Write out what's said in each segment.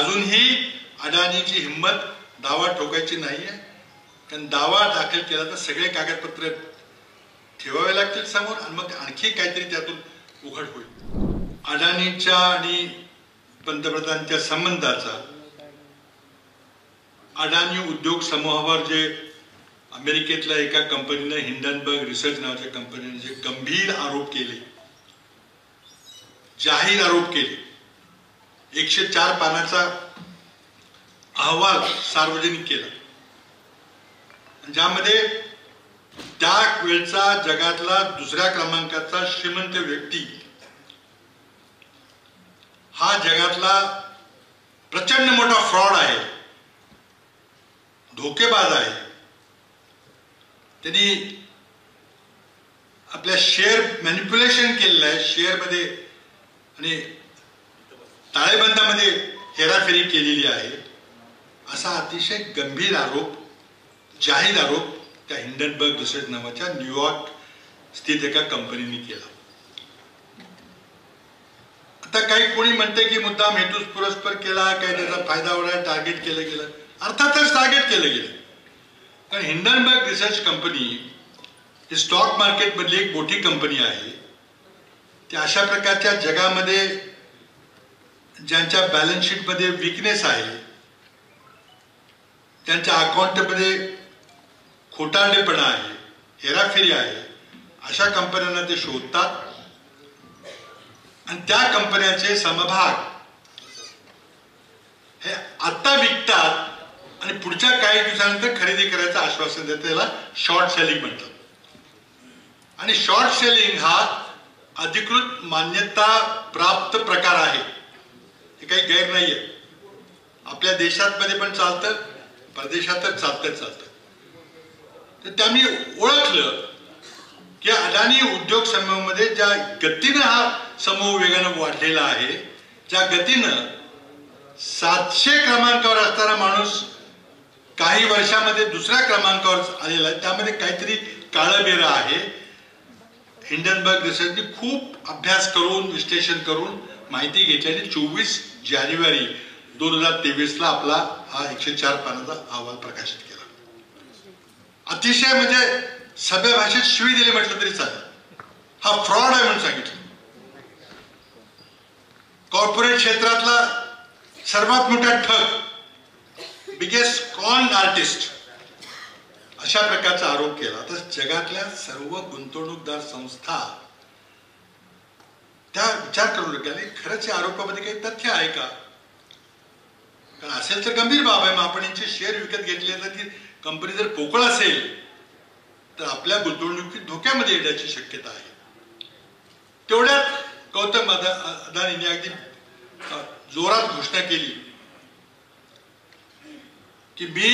अजूनही अडाणीची हिंमत दावा ठोकायची नाहीये. कारण दावा दाखल केला तर सगळे कागदपत्र ठेवावे लागतील समोर आणि मग आणखी काहीतरी त्यातून उघड होईल. अडाणीच्या आणि पंतप्रधानांच्या संबंधाचा अडाणी उद्योग समूहावर जे अमेरिकेतल्या एका कंपनीनं हिंडनबर्ग रिसर्च नावाच्या कंपनीने जे गंभीर आरोप केले जाहीर आरोप केले एकशे चार पानाचा अहवाल सार्वजनिक केला. ज्यामध्ये त्या वेळचा जगातला दुसऱ्या क्रमांकाचा श्रीमंत व्यक्ती हा जगातला प्रचंड मोठा फ्रॉड आहे धोकेबाज आहे. त्यांनी आपल्या शेअर मॅनिप्युलेशन केलेलं आहे शेअरमध्ये आणि ताळेबंदामध्ये हेराफेरी केलेली आहे. असा अतिशय गंभीर आरोप जाहीर आरोप त्या हिंडनबर्ग रिसर्च नावाच्या न्यूयॉर्क स्थित एका कंपनीने केला. आता काही कोणी म्हणते की मुद्दाम हेतूच पुरस्पर केला काय त्याचा फायदा होणार टार्गेट केलं गेलं. अर्थातच टार्गेट केलं गेलं. कारण हिंडनबर्ग रिसर्च कंपनी ही स्टॉक मार्केटमधली एक मोठी कंपनी आहे. ती अशा प्रकारच्या जगामध्ये ज्यांच्या बॅलन्स शीटमध्ये विकनेस आहे त्यांच्या अकाउंटमध्ये खोटारडेपणा आहे हेराफेरी आहे अशा कंपन्यांना ते शोधतात. आणि त्या कंपन्याचे समभाग हे आता विकतात आणि पुढच्या काही दिवसानंतर खरेदी करायचं आश्वासन देतात त्याला शॉर्ट सेलिंग म्हणतात. आणि शॉर्ट सेलिंग हा अधिकृत मान्यता प्राप्त प्रकार आहे. हे काही गैर नाहीये. आपल्या देशातमध्ये पण चालतं परदेशातच चालतं चालतं. तर त्यांनी ओळखलं की अडाणी उद्योग समूहामध्ये ज्या गतीनं हा समूह वेगानं वाढलेला आहे ज्या गतीनं सातशे क्रमांकावर असणारा माणूस काही वर्षामध्ये दुसऱ्या क्रमांकावर आलेला आहे त्यामध्ये काहीतरी काळबेरा आहे. हिंडनबर्ग रिसर्चने खूप अभ्यास करून विश्लेषण करून माहिती घेतल्याने चोवीस जानेवारी दोन हजार तेवीसला आपला हा एकशे चार पानाचा अहवाल प्रकाशित केला. अतिशय म्हणजे सभ्य भाषेत शिवी दिली म्हटलं तरी चालेल. हा फ्रॉड आहे म्हणून सांगितलं. कॉर्पोरेट क्षेत्रातला सर्वात मोठा ठग बिगेस्ट कॉन आर्टिस्ट अशा प्रकारचा आरोप केला. तर जगातल्या सर्व गुंतवणूकदार संस्था त्या विचार करू लागल्या खरंच या आरोपामध्ये काही तथ्य आहे का? कारण असेल तर गंभीर बाब आहे. मग आपण यांचे शेअर विकत घेतले तर ती कंपनी जर पोकळ असेल तर आपल्या गुंतवणुकीत धोक्यामध्ये येण्याची शक्यता आहे. तेवढ्यात गौतम अदा अदानीने अगदी जोरात घोषणा केली की मी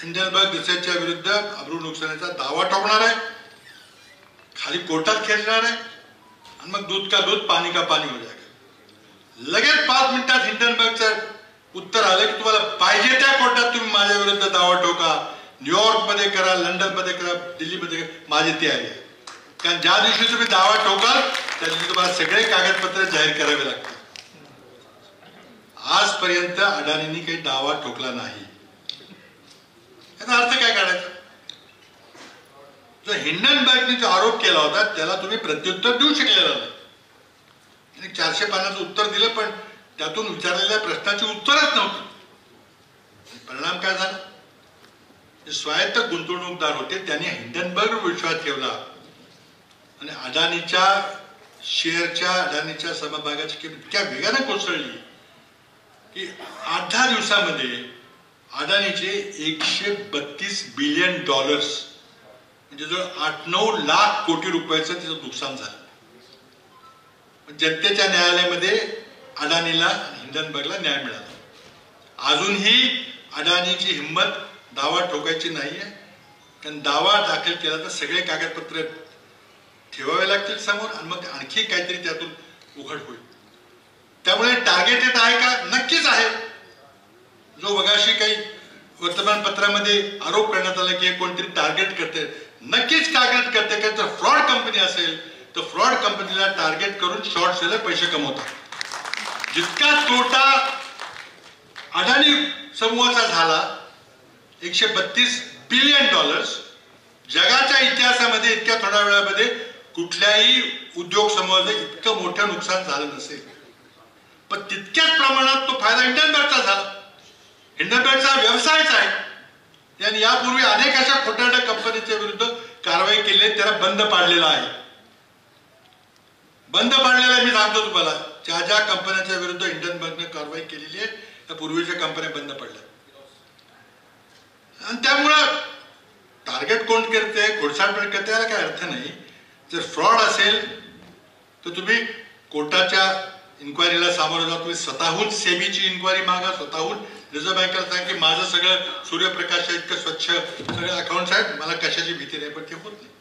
हिंडनबर्ग रिसर्चच्या विरुद्ध अब्रू नुकसानीचा दावा ठोकणार आहे खाली कोर्टात खेचणार आहे. मग दूध का दूध पाणी का पाणी हो जाएगा. लगेच पाच मिनिटात हिंडनबर्गचं उत्तर आलं की तुम्हाला पाहिजे त्या कोर्टात तुम्ही माझ्या विरुद्ध दावा ठोका. न्यूयॉर्कमध्ये करा लंडनमध्ये करा दिल्लीमध्ये करा माझी तयारी आहे. कारण ज्या दिवशी तुम्ही दावा ठोकाल त्या दिवशी तुम्हाला सगळे कागदपत्र जाहीर करावे लागतील. आजपर्यंत अडाणींनी काही दावा ठोकला नाही. याचा अर्थ काय काढायचा? जो हिंडनबर्गने जो आरोप केला होता त्याला तुम्ही प्रत्युत्तर देऊ शकलेला नाही. चारशे पानाचं उत्तर दिलं पण त्यातून विचारलेल्या प्रश्नाची उत्तरच नव्हती. परिणाम काय झाला? स्वायत्त गुंतवणूकदार होते त्यांनी हिंडनबर्ग विश्वास ठेवला. आणि अडाणीच्या शेअरच्या अडाणीच्या समभागाची किंमत इतक्या वेगाने कोसळली की आठ दहा दिवसामध्ये अडाणीचे एकशे बत्तीस बिलियन डॉलर्स म्हणजे जो आठ नऊ लाख कोटी रुपयाचं तिचं नुकसान झालं. जनतेच्या न्यायालयामध्ये अडाणीला हिंडनबर्गला न्याय मिळाला. अजूनही अडाणीची हिंमत दावा ठोकायची नाहीये. कारण दावा दाखल केला तर सगळे कागदपत्र ठेवावे लागतील समोर आणि मग आणखी काहीतरी त्यातून उघड होईल. त्यामुळे टार्गेटेड आहे का? नक्कीच आहे. जो बघाशी काही वर्तमानपत्रामध्ये आरोप करण्यात आला की कोणतरी टार्गेट करते नक्कीच टार्गेट करते कारण जर फ्रॉड कंपनी असेल तर फ्रॉड कंपनीला टार्गेट करून शॉर्ट सेलर पैसे कमवतात. जितका तोटा अडाणी समूहाचा झाला एकशे बत्तीस बिलियन डॉलर्स जगाच्या इतिहासामध्ये इतक्या थोड्या वेळामध्ये कुठल्याही उद्योग समूहाचं इतकं मोठं नुकसान झालं नसेल. पण तितक्याच प्रमाणात तो फायदा इंडियनबँकचा झाला. इंडियनबँकचा व्यवसायच आहे. त्यांनी यापूर्वी अनेक अशा खोटारड्या कंपनीच्या विरुद्ध कारवाई केली त्याला बंद पाडलेला आहे. बंद पाडलेला मी सांगतो तुम्हाला. ज्या ज्या कंपन्यांच्या विरुद्ध इंडियन बँकने कारवाई केलेली आहे त्या पूर्वीच्या कंपन्या बंद पडल्या. आणि त्यामुळं टार्गेट कोण करते खोडसाडपण करते याला काही अर्थ नाही. जर फ्रॉड असेल तर तुम्ही कोर्टाच्या इन्क्वायरीला सामोरं जा. तुम्ही स्वतःहून सेबीची इन्क्वायरी मागा स्वतःहून रिझर्व्ह बँकेला सांग की माझं सगळं सूर्यप्रकाश इतकं स्वच्छ. सगळे अकाउंट्स आहेत मला कशाची भीती नाही पण ते होत नाही.